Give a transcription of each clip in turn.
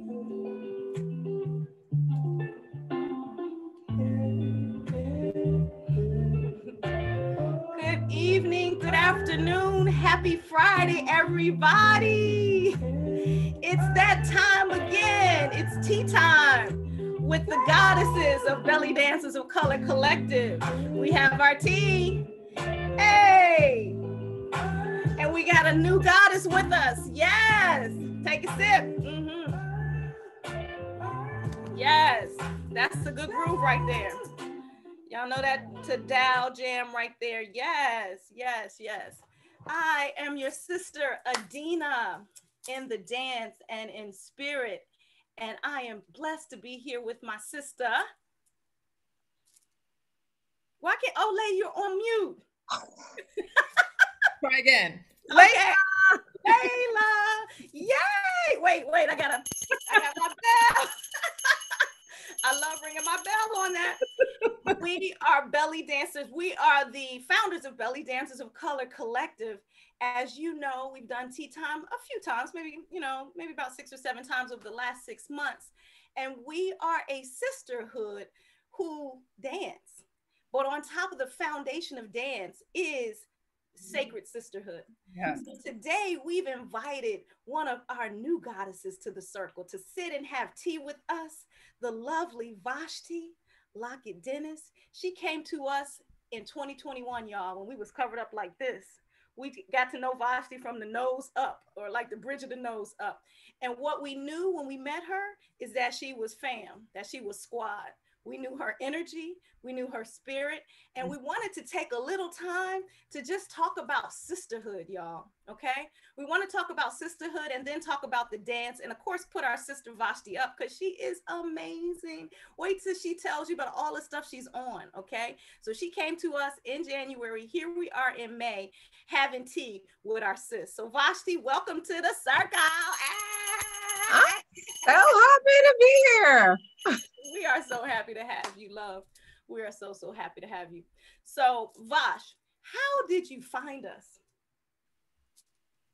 Good evening, good afternoon, happy Friday, everybody. It's that time again. It's tea time with the goddesses of Belly Dancers of Color Collective. We have our tea. Hey! And we got a new goddess with us. Yes. Take a sip. Yes. That's a good groove right there. Y'all know that Tadal jam right there. Yes, yes, yes. I am your sister Adina in the dance and in spirit. And I am blessed to be here with my sister. Why can't Olay, you're on mute? Try again. Okay. Leila. Yay. Wait, wait, I gotta I got my bell. I love ringing my bell on that. we are belly dancers. We are the founders of Belly Dancers of Color Collective. As you know, we've done tea time a few times, maybe, you know, maybe about six or seven times over the last six months. And we are a sisterhood who dance. But on top of the foundation of dance is sacred sisterhood. Yes. So today we've invited one of our new goddesses to the circle to sit and have tea with us, the lovely Vashti Lockett Dennis. She came to us in 2021, y'all, when we was covered up like this. We got to know Vashti from the nose up, or like the bridge of the nose up. And what we knew when we met her is that she was fam, that she was squad. We knew her energy, we knew her spirit, and we wanted to take a little time to just talk about sisterhood, y'all. Okay. We want to talk about sisterhood and then talk about the dance, and of course, put our sister Vashti up because she is amazing. Wait till she tells you about all the stuff she's on. Okay. So she came to us in January. Here we are in May having tea with our sis. So, Vashti, welcome to the circle. Ah! So happy to be here. we are so happy to have you, love. We are so, so happy to have you. So, Vash, how did you find us?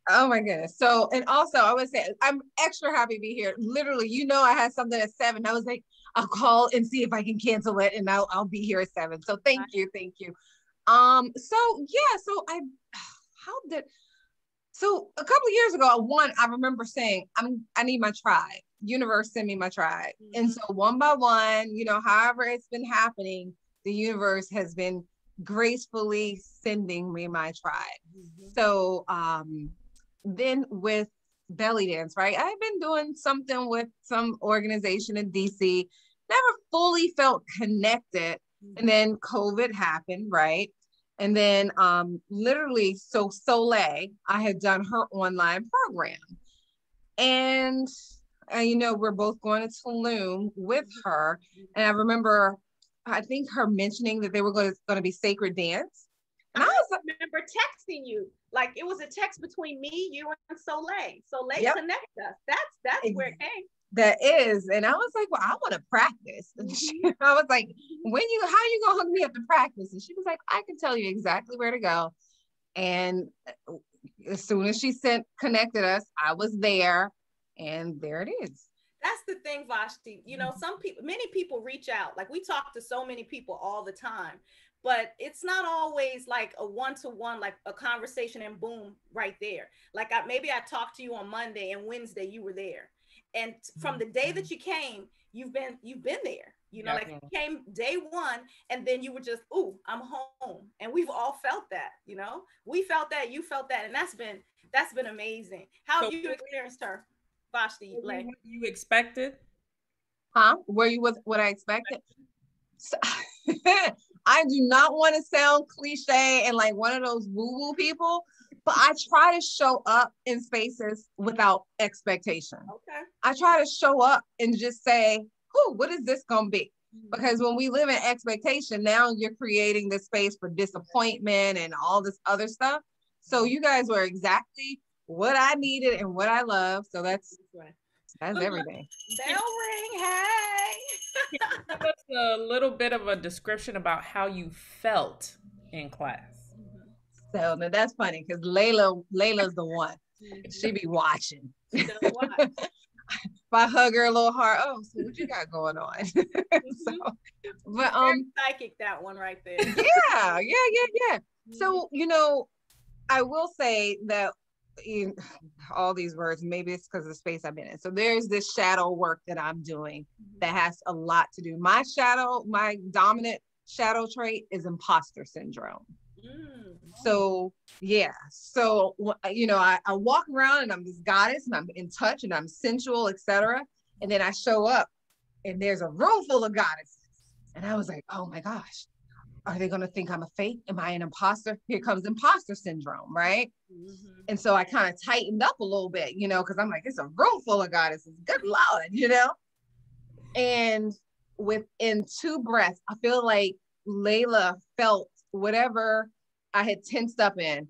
Oh my goodness. So, and also I would say I'm extra happy to be here. Literally, you know, I had something at seven. I was like, I'll call and see if I can cancel it and I'll, I'll be here at seven. So thank you. Thank you. Um, so yeah, so I how did so a couple of years ago, one, I remember saying, I'm I need my tribe. Universe send me my tribe. Mm-hmm. And so one by one, you know, however it's been happening, the universe has been gracefully sending me my tribe. Mm-hmm. So um then with belly dance, right? I've been doing something with some organization in DC, never fully felt connected. Mm-hmm. And then COVID happened, right? And then um literally so Soleil, I had done her online program. And uh, you know, we're both going to Tulum with her. And I remember I think her mentioning that they were going to, going to be sacred dance. And I was remember texting you like it was a text between me, you, and Soleil. Soleil yep. connect us. That's that's exactly. where it came. That is, and I was like, "Well, I want to practice." And she, I was like, "When you, how you gonna hook me up to practice?" And she was like, "I can tell you exactly where to go." And uh, as soon as she sent connected us, I was there, and there it is that's the thing, Vashti. You know, some people, many people reach out. Like we talk to so many people all the time, but it's not always like a one-to-one like a conversation and boom right there like I, maybe i talked to you on monday and wednesday you were there and from the day that mm-hmm. you came you've been you've been there you know like you came day one and then you were just oh i'm home. And we've all felt that you know? We felt that you felt that and that's been that's been amazing. How so, you experienced her Vashti, what you expected? Huh? Were you with what i expected? So, I do not want to sound cliche and like one of those woo woo people, but I try to show up in spaces without expectation. Okay. I try to show up and just say, "Who? What is this gonna be?" Mm-hmm. Because when we live in expectation, now you're creating this space for disappointment and all this other stuff. So you guys were exactly what I needed and what I love. So that's that's everything. Bell ring, hey. Give us a little bit of a description about how you felt in class. So now that's funny because Leila, Leila's the one. She be watching. if I hug her a little hard. Oh, so what you got going on? so, mm-hmm. but um, psychic that one right there. yeah, yeah, yeah, yeah. So mm-hmm. you know, I will say that in all these words, maybe it's because of the space I've been in. So there's this shadow work that I'm doing mm-hmm. that has a lot to do. My shadow, my dominant shadow trait is imposter syndrome. Mm. So yeah, so you know, I, I walk around and I'm this goddess and I'm in touch and I'm sensual, etc. And then I show up and there's a room full of goddesses, and I was like, oh my gosh, are they going to think I'm a fake? Am I an imposter? Here comes imposter syndrome, right? Mm-hmm. And so I kind of tightened up a little bit, you know, because I'm like, it's a room full of goddesses. Good Lord, you know? And within two breaths, I feel like Leila felt whatever I had tensed up in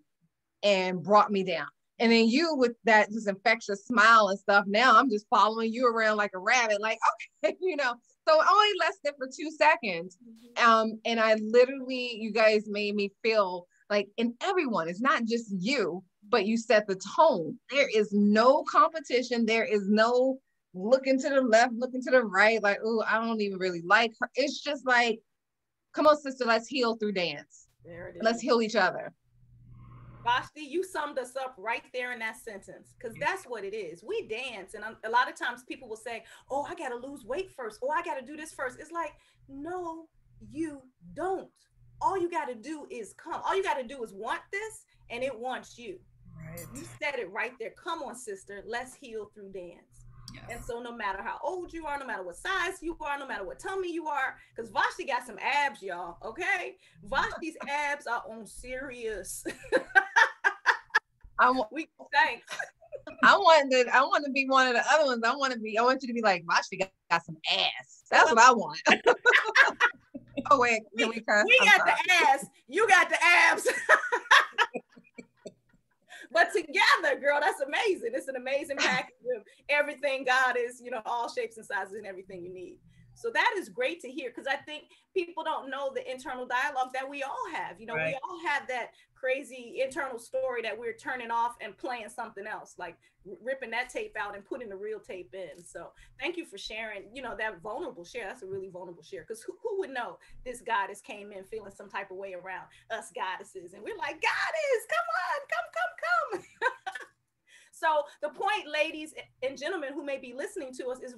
and brought me down. And then you with that just infectious smile and stuff. Now I'm just following you around like a rabbit, like, okay, you know. So it only lasted for two seconds. Mm-hmm. Um, and I literally, you guys made me feel like, and everyone, it's not just you, but you set the tone. There is no competition. There is no looking to the left, looking to the right, like, oh, I don't even really like her. It's just like, come on, sister, let's heal through dance. There it is. Let's heal each other. Vashti, you summed us up right there in that sentence because that's what it is. We dance, and a lot of times people will say, Oh, I got to lose weight first. Oh, I got to do this first. It's like, No, you don't. All you got to do is come. All you got to do is want this, and it wants you. Right. You said it right there. Come on, sister. Let's heal through dance. And so, no matter how old you are, no matter what size you are, no matter what tummy you are, because Vashti got some abs, y'all. Okay, Vashti's abs are on serious. I want. We thanks. I want to. I want to be one of the other ones. I want to be. I want you to be like Vashti got, got some ass. That's what I want. oh wait, we, we, we got the ass. You got the abs but together, girl, that's amazing. It's an amazing package of everything God is, you know, all shapes and sizes and everything you need. So that is great to hear because I think people don't know the internal dialogue that we all have. You know, right. we all have that crazy internal story that we're turning off and playing something else, like ripping that tape out and putting the real tape in. So thank you for sharing, you know, that vulnerable share. That's a really vulnerable share because who, who would know this goddess came in feeling some type of way around us goddesses? And we're like, goddess, come on, come, come, come. So the point, ladies and gentlemen who may be listening to us, is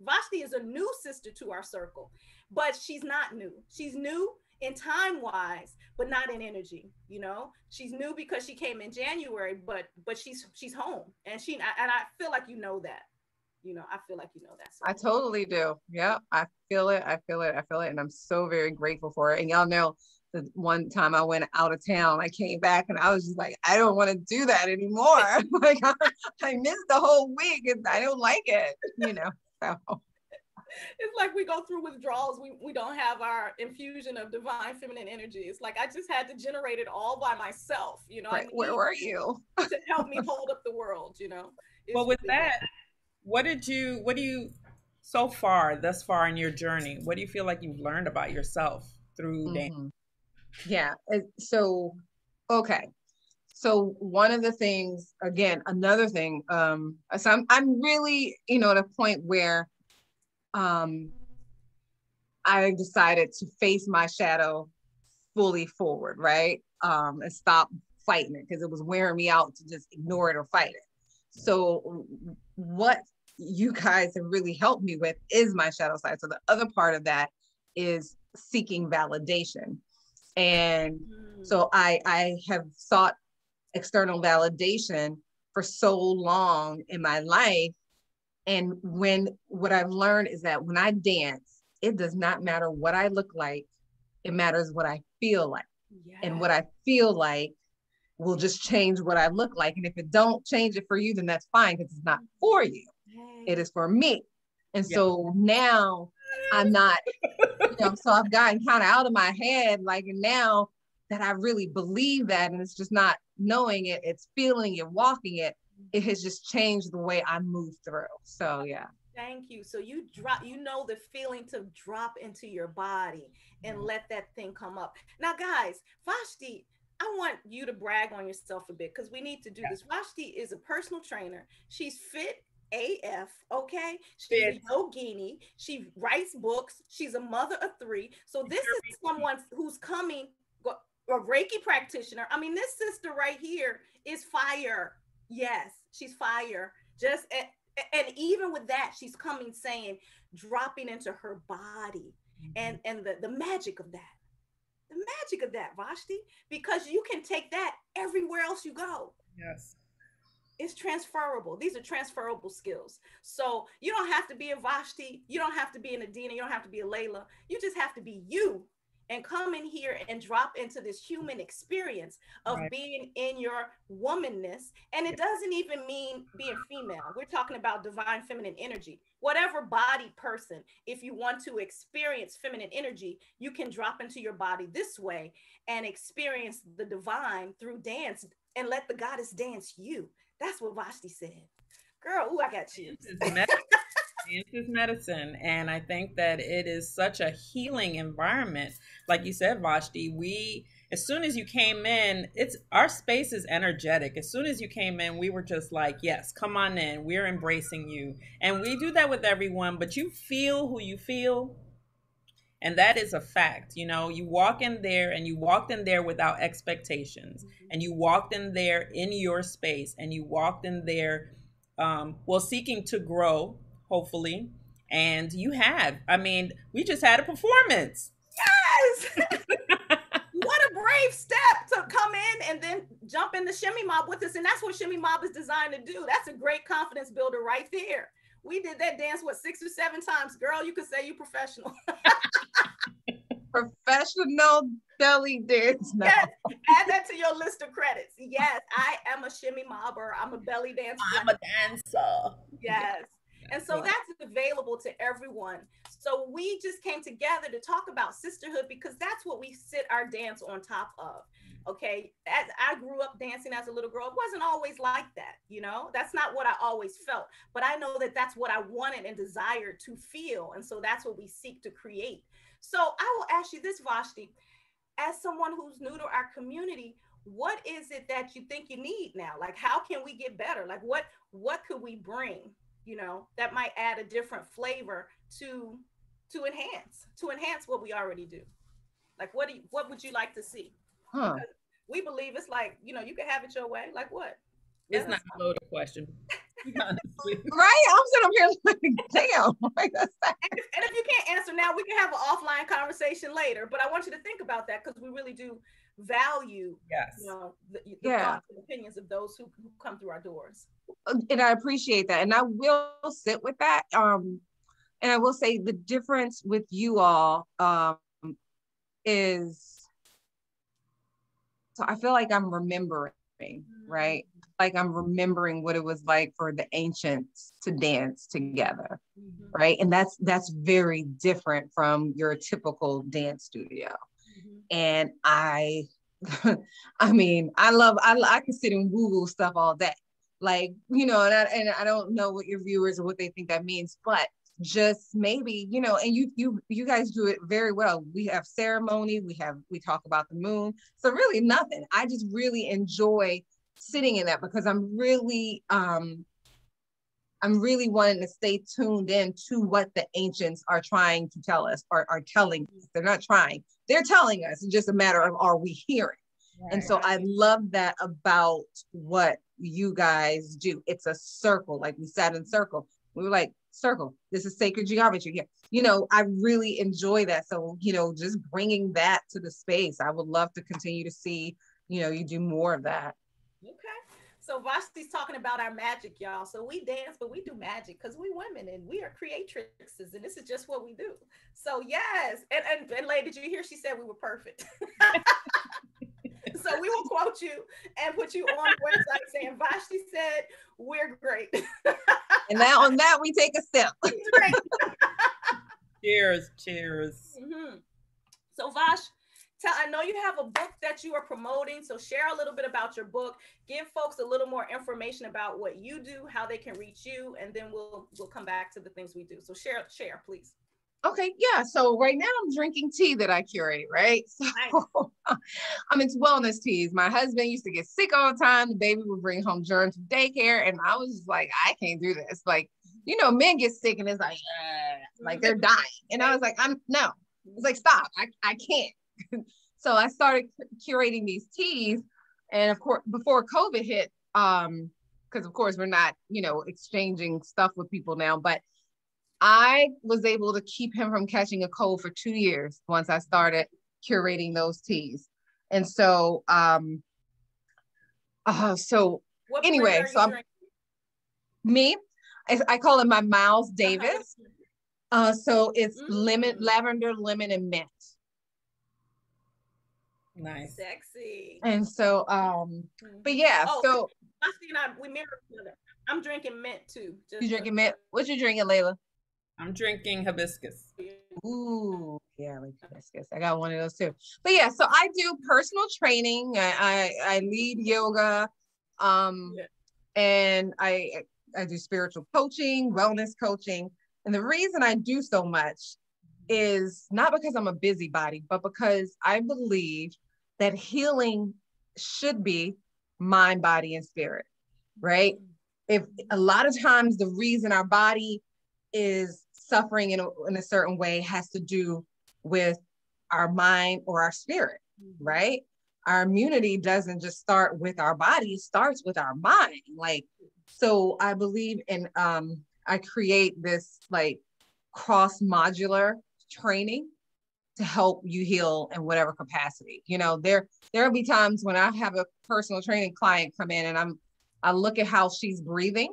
Vashti is a new sister to our circle, but she's not new. She's new in time wise, but not in energy. You know, she's new because she came in January, but but she's she's home, and she and I feel like you know that. You know, I feel like you know that. So. I totally do. Yeah, I feel it. I feel it. I feel it, and I'm so very grateful for it. And y'all know the one time I went out of town, I came back and I was just like, I don't want to do that anymore. like I, I, missed the whole week and I don't like it, you know. So it's like we go through withdrawals. We we don't have our infusion of divine feminine energy. It's like I just had to generate it all by myself, you know. Right. Where were you? to help me hold up the world, you know. It's well, with really that, what did you what do you so far, thus far in your journey, what do you feel like you've learned about yourself through mm-hmm. Yeah. So, okay. So one of the things, again, another thing, um, so I'm, I'm really, you know, at a point where um, I decided to face my shadow fully forward, right? Um, and stop fighting it because it was wearing me out to just ignore it or fight it. So what you guys have really helped me with is my shadow side. So the other part of that is seeking validation and mm. so i i have sought external validation for so long in my life. And when what i've learned is that when i dance it does not matter what i look like it matters what i feel like. Yes. and what i feel like will just change what i look like. And if it don't change it for you then that's fine because it's not for you. It is for me. And so now I'm not, you know, so I've gotten kind of out of my head, like, and now that I really believe that, and it's just not knowing it, it's feeling it, walking it, it has just changed the way I move through. So, yeah. Thank you. So you drop, you know, the feeling to drop into your body and mm-hmm. let that thing come up. Now, guys, Vashti, I want you to brag on yourself a bit because we need to do this. Vashti is a personal trainer. She's fit AF. Okay, she's no yogini. She writes books. She's a mother of three. So this is someone who's coming, a Reiki practitioner. I mean, this sister right here is fire. Yes, she's fire. Just and even with that, she's coming saying, dropping into her body, mm-hmm. and and the the magic of that the magic of that, Vashti, because you can take that everywhere else you go. Yes. It's transferable. These are transferable skills. So you don't have to be a Vashti. You don't have to be an Adina. You don't have to be a Leila. You just have to be you and come in here and drop into this human experience of right. being in your womanness. And it doesn't even mean being female. We're talking about divine feminine energy. Whatever body person, if you want to experience feminine energy, you can drop into your body this way and experience the divine through dance and let the goddess dance you. That's what Vashti said. Girl, ooh, I got you. Science is medicine. And I think that it is such a healing environment. Like you said, Vashti, we as soon as you came in, it's our space is energetic. As soon as you came in, we were just like, yes, come on in. We're embracing you. And we do that with everyone, but you feel who you feel. And that is a fact. You know, you walk in there and you walked in there without expectations. Mm-hmm. And you walked in there in your space and you walked in there um, well seeking to grow hopefully. And you have. I mean, we just had a performance. Yes. what a brave step to come in and then jump in the shimmy mob with us. And that's what shimmy mob is designed to do. That's a great confidence builder right there. We did that dance, what, six or seven times. Girl, you could say you professional. professional belly dance. Now. Yes, add that to your list of credits. Yes, I am a shimmy mobber. I'm a belly dancer. I'm a dancer. Yes. And so that's available to everyone. So we just came together to talk about sisterhood because that's what we sit our dance on top of. Mm. Okay. As I grew up dancing as a little girl, it wasn't always like that. You know, that's not what I always felt. But I know that that's what I wanted and desired to feel. And so that's what we seek to create. So I will ask you this, Vashti, as someone who's new to our community, what is it that you think you need now? Like, how can we get better? Like, what what could we bring you know that might add a different flavor to to enhance to enhance what we already do. Like what do you, what would you like to see? Huh. we believe it's like you know you can have it your way like what? It's not a loaded question. right? I'm sitting up here like damn and, if, and if you can't answer now we can have an offline conversation later but i want you to think about that because we really do value yes you know the, the yeah. opinions of those who, who come through our doors uh, and I appreciate that. And I will sit with that. Um, and I will say the difference with you all um, is so I feel like I'm remembering, mm-hmm. right? Like I'm remembering what it was like for the ancients to dance together, mm-hmm. right? And that's that's very different from your typical dance studio. And I I mean, I love I I can sit and Google stuff all day. Like you know and I, and I don't know what your viewers or what they think that means but just maybe you know and you you you guys do it very well. We have ceremony we have we talk about the moon. So really nothing. I just really enjoy sitting in that because i'm really um i'm really wanting to stay tuned in to what the ancients are trying to tell us or are telling us they're not trying they're telling us it's just a matter of are we hearing right. and so i love that about what you guys do. It's a circle, like we sat in circle. We were like, circle, this is sacred geometry. Yeah. You know, I really enjoy that. So, you know, just bringing that to the space, I would love to continue to see, you know, you do more of that. Okay. So Vashti's talking about our magic, y'all. So we dance, but we do magic because we women and we are creatrixes, and this is just what we do. So yes, and and, and lady, did you hear? She said we were perfect. so we will quote you and put you on the website saying Vashti said we're great. and now on that we take a sip. cheers, cheers. Mm-hmm. So Vash, tell I know you have a book that you are promoting. So share a little bit about your book. Give folks a little more information about what you do, how they can reach you, and then we'll we'll come back to the things we do. So share, share, please. Okay, yeah. So right now I'm drinking tea that I curate, right? So I'm into wellness teas. My husband used to get sick all the time. The baby would bring home germs from daycare, and I was just like, I can't do this. Like, you know, men get sick and it's like, uh, like they're dying, and I was like, I'm no. It's like stop. I I can't. so I started curating these teas, and of course, before COVID hit, um, because of course we're not, you know, exchanging stuff with people now, but I was able to keep him from catching a cold for two years once I started curating those teas. And so, um, uh, so what anyway, so I'm, me, I, I, call it my Miles Davis. Uh, so it's mm-hmm. lemon, lavender, lemon, and mint. Nice, sexy. And so, um, but yeah, oh, so I see, I we mirror each other. I'm drinking mint too. you drinking mint? What you drinking, Leila? I'm drinking hibiscus. Ooh, yeah, I like hibiscus. I got one of those too. But yeah, so I do personal training. I I, I lead yoga, um, yeah. and I I do spiritual coaching, wellness coaching. And the reason I do so much is not because I'm a busybody, but because I believe that healing should be mind, body, and spirit, right? If a lot of times the reason our body is suffering in a, in a certain way has to do with our mind or our spirit, mm-hmm. right? Our immunity doesn't just start with our body, it starts with our mind. Like, so I believe in, um, I create this like cross modular training to help you heal in whatever capacity. You know, there there'll be times when I have a personal training client come in and I'm I look at how she's breathing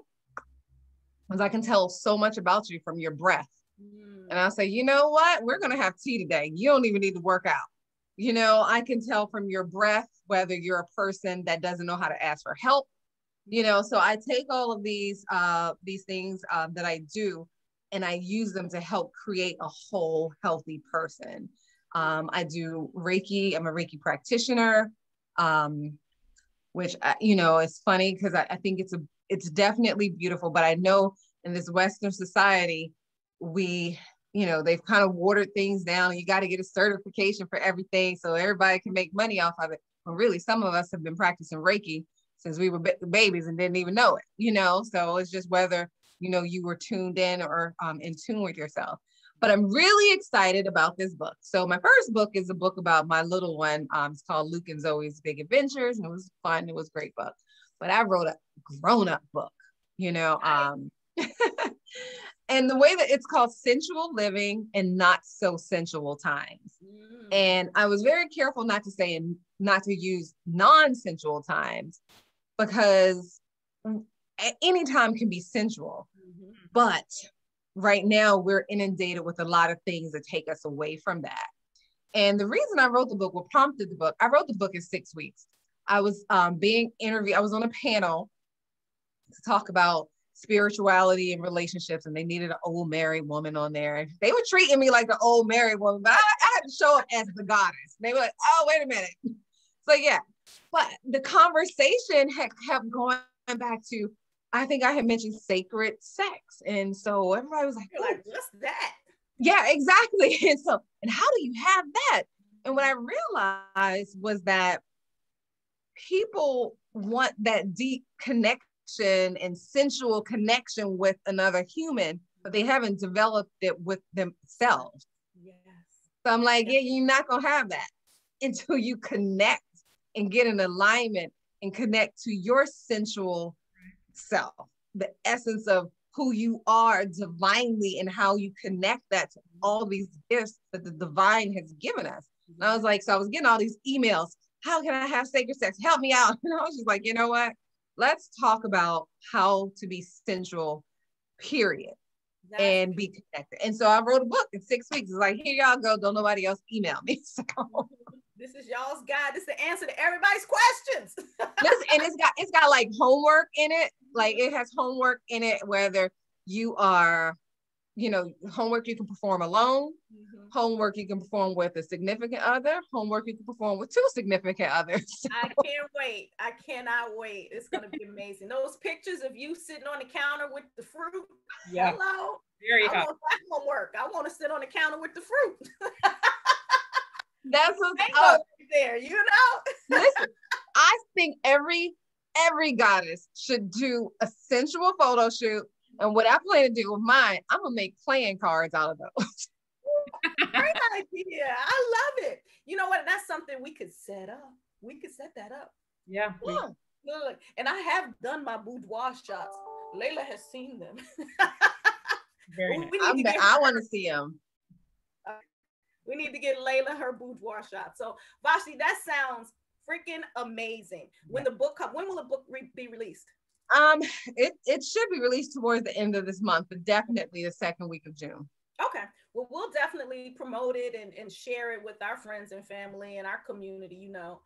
because I can tell so much about you from your breath. Mm. And I'll say, you know what? We're going to have tea today. You don't even need to work out. You know, I can tell from your breath whether you're a person that doesn't know how to ask for help. You know, so I take all of these uh, these things uh, that I do, and I use them to help create a whole healthy person. Um, I do Reiki. I'm a Reiki practitioner, um, which uh, you know is funny because I, I think it's a it's definitely beautiful. But I know in this Western society, we, you know, they've kind of watered things down. You got to get a certification for everything so everybody can make money off of it. But really, some of us have been practicing Reiki since we were babies and didn't even know it, you know? So it's just whether, you know, you were tuned in or um, in tune with yourself. But I'm really excited about this book. So my first book is a book about my little one. Um, it's called Luke and Zoe's Big Adventures, and it was fun. It was a great book but I wrote a grown up book, you know. Um, and the way that it's called sensual living and not so sensual times. Mm. And I was very careful not to say and not to use non-sensual times because any time can be sensual. Mm-hmm. But right now we're inundated with a lot of things that take us away from that. And the reason I wrote the book, what prompted the book, I wrote the book in six weeks. I was um, being interviewed. I was on a panel to talk about spirituality and relationships, and they needed an old married woman on there. They were treating me like the old married woman, but I, I had to show up as the goddess. They were like, "Oh, wait a minute." So yeah, but the conversation had kept going back to. I think I had mentioned sacred sex, and so everybody was like, like "What's that?" Yeah, exactly. And so, and how do you have that? And what I realized was that people want that deep connection and sensual connection with another human, but they haven't developed it with themselves. Yes. So I'm like, yeah, you're not gonna have that until you connect and get an alignment and connect to your sensual self, the essence of who you are divinely and how you connect that to mm-hmm. all these gifts that the divine has given us. And I was like, so I was getting all these emails how can I have sacred sex? Help me out. And I was just like, you know what? Let's talk about how to be sensual, period. That's and be connected. And so I wrote a book in six weeks. It's like, here y'all go. Don't nobody else email me. So this is y'all's guide. This is the answer to everybody's questions. Listen, and it's got it's got like homework in it. Like it has homework in it, whether you are you know, homework you can perform alone, mm-hmm. homework you can perform with a significant other, homework you can perform with two significant others. I can't wait. I cannot wait. It's going to be amazing. Those pictures of you sitting on the counter with the fruit. Yeah. Hello. Very I hot. Want, I homework. I want to sit on the counter with the fruit. That's what's up there, you know. Listen, I think every every goddess should do a sensual photo shoot. And what I plan to do with mine, I'm gonna make playing cards out of those. Great idea. I love it. You know what? That's something we could set up. We could set that up. Yeah. Look, look. And I have done my boudoir shots. Leila has seen them. Very nice. I want to see them. We need to get Leila her boudoir shot. So Vashti, that sounds freaking amazing. When the book come, when will the book re- be released? Um, it it should be released towards the end of this month, but definitely the second week of June. Okay. Well, we'll definitely promote it and, and share it with our friends and family and our community, you know.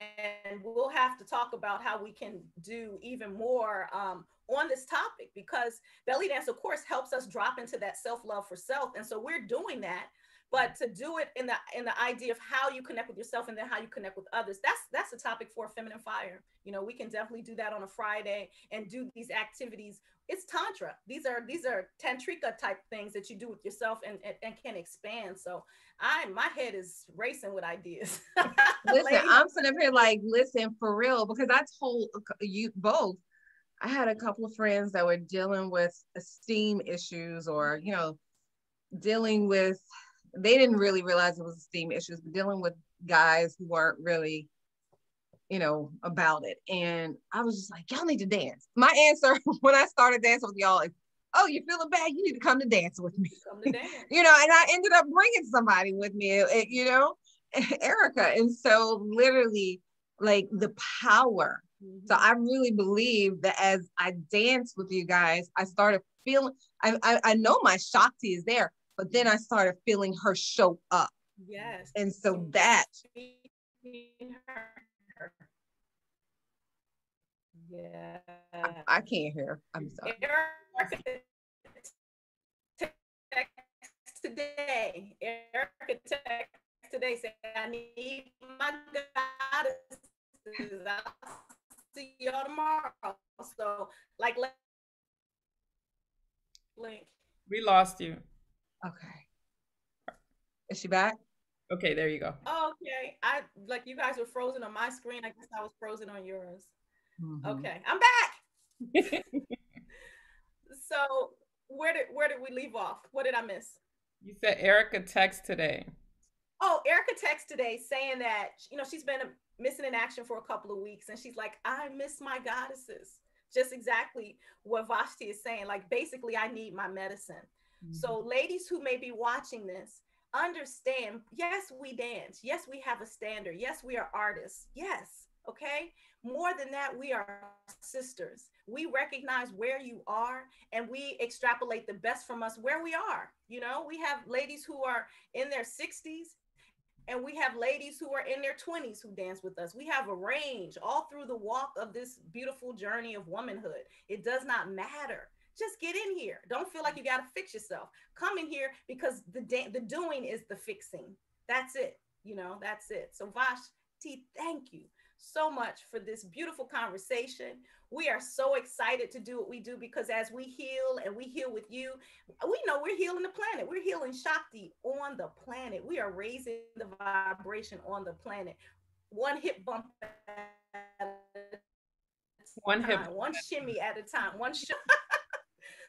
And we'll have to talk about how we can do even more um, on this topic because belly dance, of course, helps us drop into that self love for self. And so we're doing that but to do it in the in the idea of how you connect with yourself and then how you connect with others that's that's a topic for feminine fire. You know we can definitely do that on a friday and do these activities. It's tantra. These are these are tantrika type things that you do with yourself and and, and can expand. So i my head is racing with ideas. Listen i'm sitting up here like listen for real because i told uh, you both i had a couple of friends that were dealing with esteem issues or you know dealing with they didn't really realize it was esteem issues, but dealing with guys who weren't really, you know, about it. And I was just like, y'all need to dance. My answer when I started dancing with y'all is, oh, you're feeling bad? You need to come to dance with me. Come to dance. you know, and I ended up bringing somebody with me, eh, you know, Erica. And so literally like the power. Mm-hmm. So I really believe that as I danced with you guys, I started feeling, I, I, I know my Shakti is there, but then I started feeling her show up. Yes. And so that yeah. I, I can't hear. I'm sorry. Text today. Erica text today saying I need my goddesses. I'll see y'all tomorrow. So like link. We lost you. Okay. Is she back? Okay, there you go. Okay. I like you guys were frozen on my screen. I guess I was frozen on yours. Mm-hmm. Okay, I'm back. so where did where did we leave off? What did I miss? You said Erica text today. Oh, Erica text today saying that you know she's been missing in action for a couple of weeks, and she's like, I miss my goddesses. Just exactly what Vashti is saying. Like basically, I need my medicine. Mm-hmm. So, ladies who may be watching this, understand yes, we dance. Yes, we have a standard. Yes, we are artists. Yes. Okay. More than that, we are sisters. We recognize where you are and we extrapolate the best from us where we are. You know, we have ladies who are in their 60s and we have ladies who are in their 20s who dance with us. We have a range all through the walk of this beautiful journey of womanhood. It does not matter just get in here. Don't feel like you got to fix yourself. Come in here because the da- the doing is the fixing. That's it. You know, that's it. So Vash T, thank you so much for this beautiful conversation. We are so excited to do what we do because as we heal and we heal with you, we know we're healing the planet. We're healing Shakti on the planet. We are raising the vibration on the planet. One hip bump one hip one shimmy at a time. One shimmy.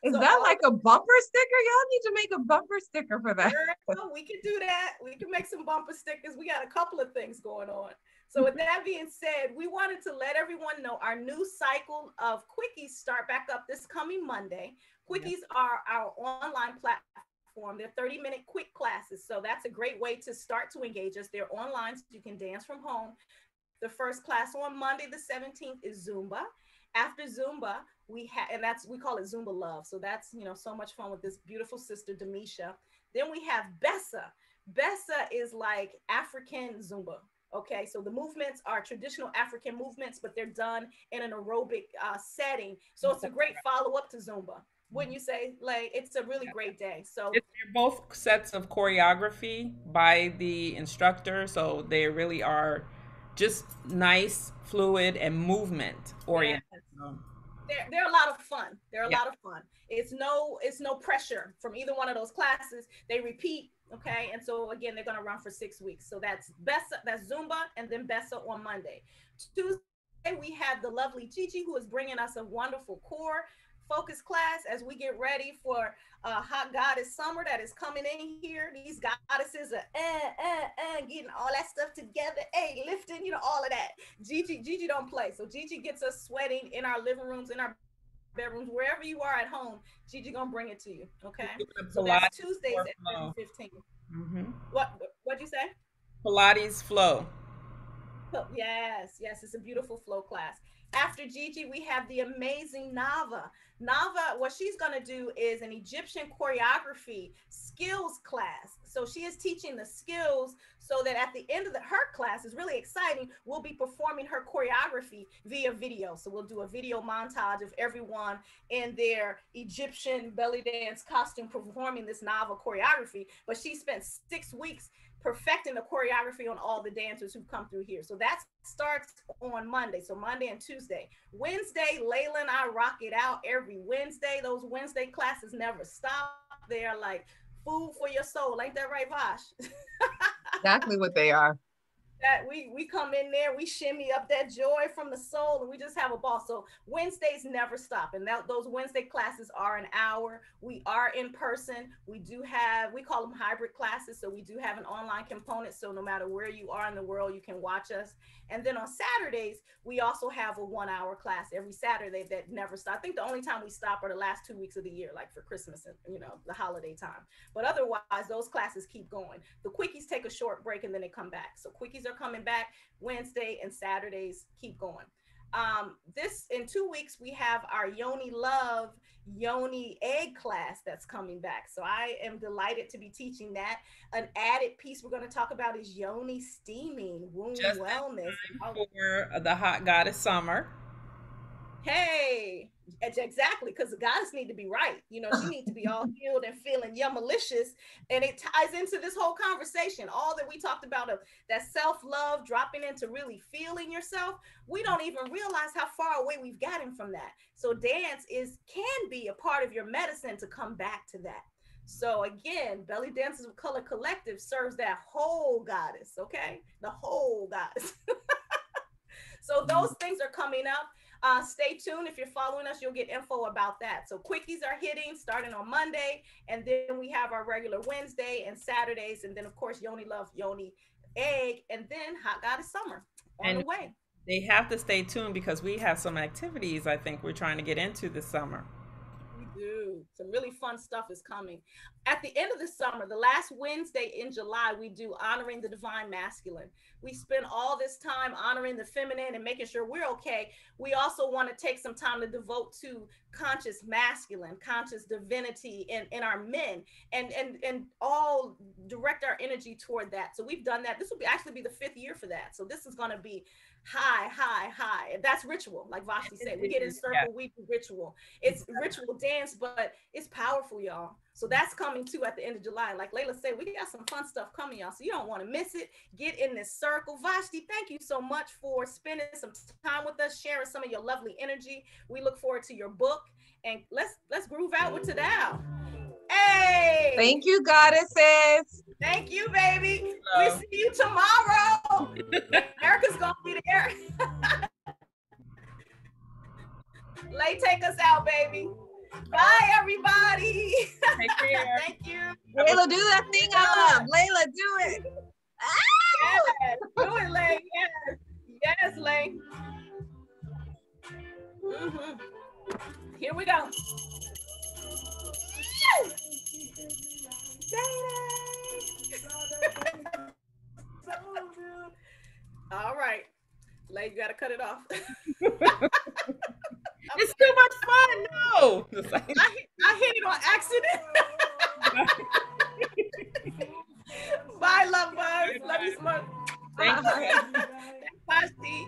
Is so, that like a bumper sticker? Y'all need to make a bumper sticker for that. Girl, we can do that. We can make some bumper stickers. We got a couple of things going on. So with that being said, we wanted to let everyone know our new cycle of quickies start back up this coming Monday. Quickies yes. are our online platform. They're 30 minute quick classes. So that's a great way to start to engage us. They're online, so you can dance from home. The first class on Monday, the 17th, is Zumba. After Zumba, we have, and that's, we call it Zumba Love. So that's, you know, so much fun with this beautiful sister, Demisha. Then we have Bessa. Bessa is like African Zumba. Okay, so the movements are traditional African movements, but they're done in an aerobic uh, setting. So it's a great follow up to Zumba. Wouldn't you say? Like, it's a really great day. So they're both sets of choreography by the instructor. So they really are just nice, fluid, and movement oriented. They're, they're a lot of fun. They're a yeah. lot of fun. It's no it's no pressure from either one of those classes. They repeat, okay? And so again, they're gonna run for six weeks. So that's Bessa, that's Zumba, and then Bessa on Monday. Tuesday we have the lovely Gigi who is bringing us a wonderful core focus class as we get ready for uh, hot goddess summer that is coming in here. These goddesses are uh, uh, uh, getting all that stuff together, hey, lifting, you know, all of that. Gigi, Gigi don't play. So Gigi gets us sweating in our living rooms, in our bedrooms, wherever you are at home. Gigi gonna bring it to you. Okay. So that's Tuesdays at 15. Mm-hmm. What what'd you say? Pilates flow. Yes, yes, it's a beautiful flow class. After Gigi, we have the amazing Nava. Nava, what she's going to do is an Egyptian choreography skills class. So she is teaching the skills so that at the end of the, her class is really exciting. We'll be performing her choreography via video. So we'll do a video montage of everyone in their Egyptian belly dance costume performing this Nava choreography. But she spent six weeks perfecting the choreography on all the dancers who come through here. So that starts on Monday. So Monday and Tuesday. Wednesday, Leila and I rock it out every Wednesday. Those Wednesday classes never stop. They're like food for your soul. Ain't that right, Vosh? exactly what they are that we we come in there, we shimmy up that joy from the soul, and we just have a ball. So Wednesdays never stop, and that those Wednesday classes are an hour. We are in person. We do have we call them hybrid classes, so we do have an online component. So no matter where you are in the world, you can watch us. And then on Saturdays, we also have a one-hour class every Saturday that never stops. I think the only time we stop are the last two weeks of the year, like for Christmas and you know the holiday time. But otherwise, those classes keep going. The quickies take a short break and then they come back. So quickies are coming back Wednesday and Saturdays keep going. Um, this in two weeks we have our Yoni Love Yoni egg class that's coming back. So I am delighted to be teaching that. An added piece we're going to talk about is Yoni steaming, womb Just wellness. For the hot goddess summer. Hey, exactly because the goddess need to be right you know she need to be all healed and feeling yeah malicious and it ties into this whole conversation all that we talked about of that self-love dropping into really feeling yourself we don't even realize how far away we've gotten from that. So dance is can be a part of your medicine to come back to that. So again belly dancers of color collective serves that whole goddess okay? The whole goddess. So those mm. things are coming up uh, stay tuned. If you're following us, you'll get info about that. So quickies are hitting starting on Monday, and then we have our regular Wednesday and Saturdays, and then of course Yoni Love Yoni Egg, and then Hot Goddess Summer on and the way. They have to stay tuned because we have some activities I think we're trying to get into this summer do. Some really fun stuff is coming. At the end of the summer, the last Wednesday in July, we do honoring the divine masculine. We spend all this time honoring the feminine and making sure we're okay. We also want to take some time to devote to conscious masculine, conscious divinity in, in our men and, and, and all direct our energy toward that. So we've done that. This will be actually be the fifth year for that. So this is going to be high, high, high. That's ritual, like Vashti said. We get in circle, yeah. we do ritual. It's ritual dance, but it's powerful, y'all. So that's coming too at the end of July. Like Leila said, we got some fun stuff coming, y'all. So you don't want to miss it. Get in this circle. Vashti, thank you so much for spending some time with us, sharing some of your lovely energy. We look forward to your book. And let's let's groove out with Tadao. Hey! Thank you, goddesses. Thank you, baby. We see you tomorrow. Erica's gonna be there. Lay, take us out, baby. Bye, everybody. Take care. Thank you. Leila, do that thing up. Leila, do it. Yes, do it, Lay. Yes, yes, Lay. Mm-hmm. Here we go so, All right. Lay, you gotta cut it off. it's too much fun. No. I, I hit it on accident. Bye, love bugs. Love you so much. Thank you. Bye, Steve.